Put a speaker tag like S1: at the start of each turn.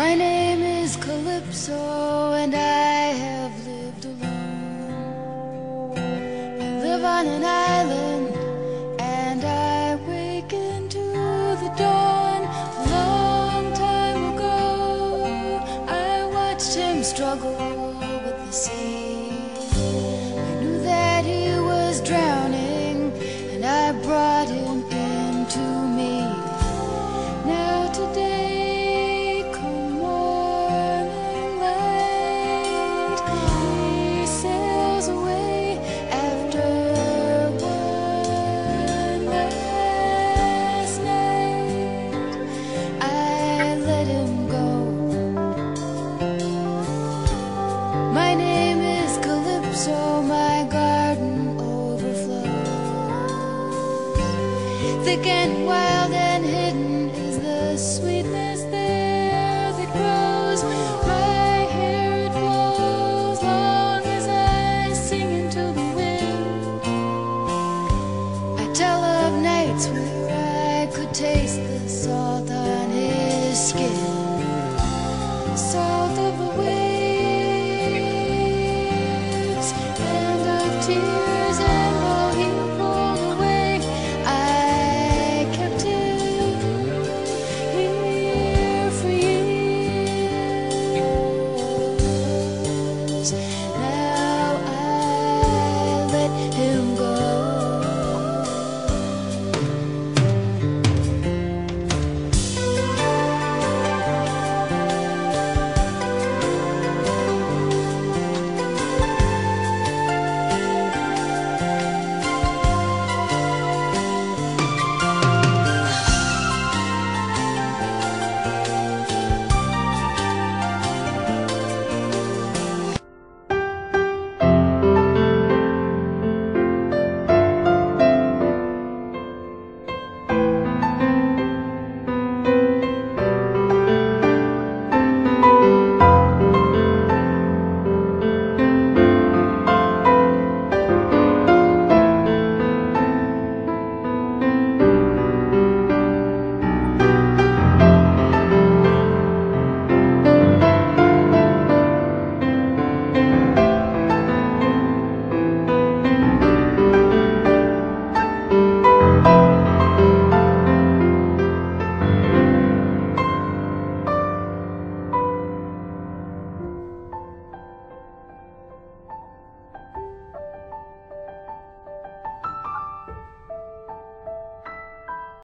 S1: My name is Calypso and I have lived alone. I live on an island and I wake into the dawn. A long time ago, I watched him struggle with the sea. Thick and wild and hidden is the sweetness there that grows. My hair it flows long as I sing into the wind. I tell of nights where